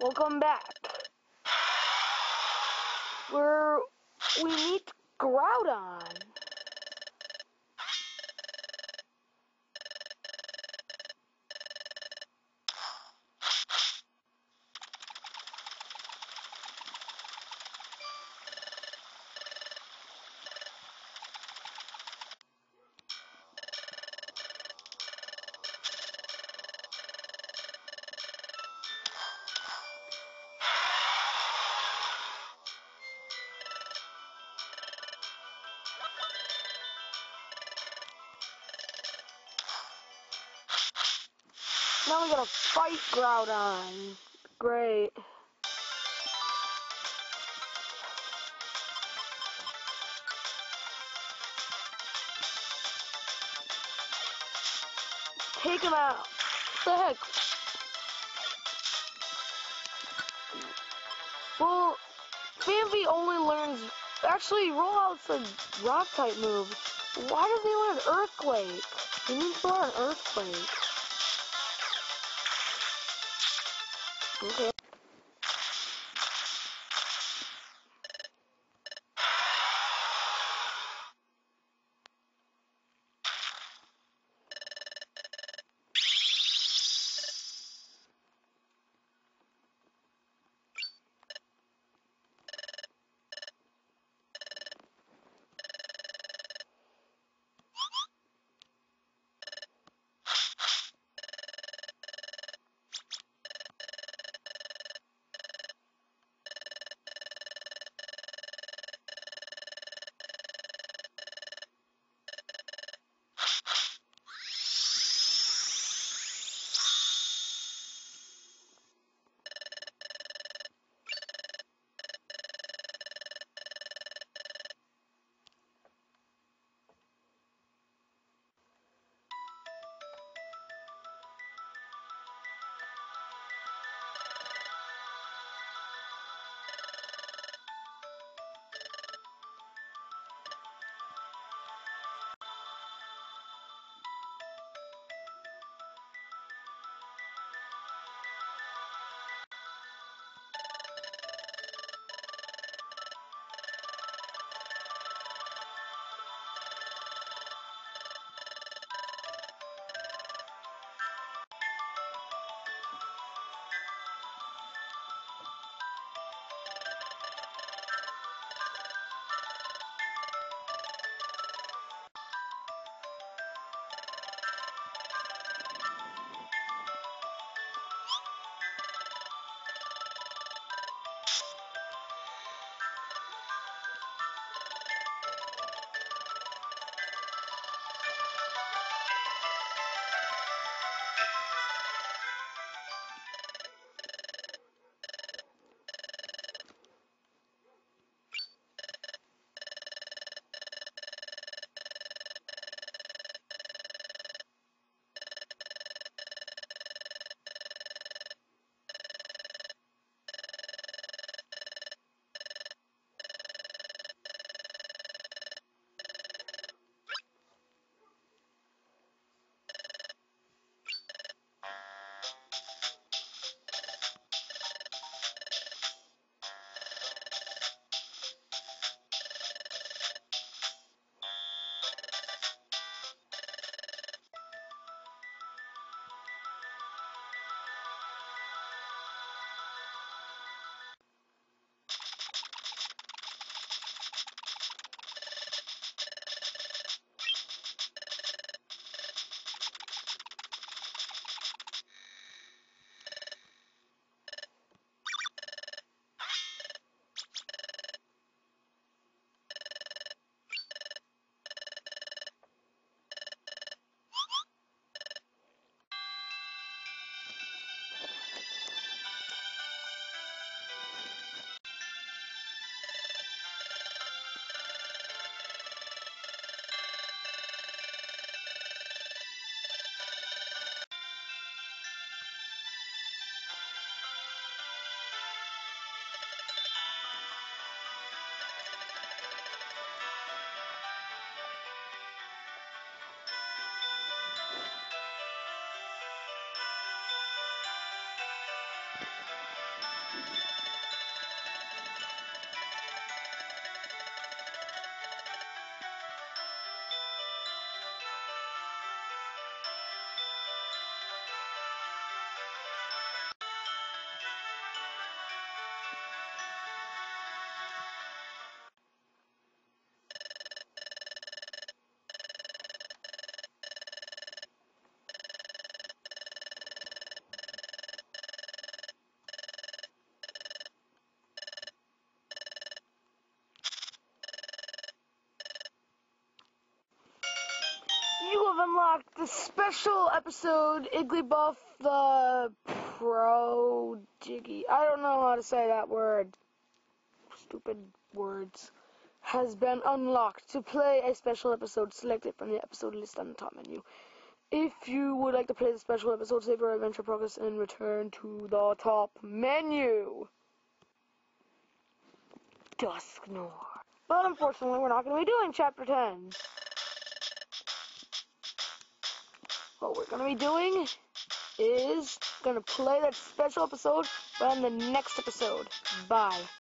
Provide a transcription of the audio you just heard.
Welcome back. We're we meet Groudon. Now we gotta fight Groudon. Great. Take him out. What the heck? Well, Phanpy only learns. Actually, Rollout's a rock type move. Why does he learn Earthquake? He needs to learn Earthquake. Okay. Unlocked the special episode Igglybuff the Pro Jiggy. I don't know how to say that word. Stupid words. Has been unlocked. To play a special episode, select it from the episode list on the top menu. If you would like to play the special episode, save your adventure progress and return to the top menu. Dusknoir. But unfortunately, we're not going to be doing Chapter 10. What we're to be doing is to play that special episode, but in the next episode. Bye.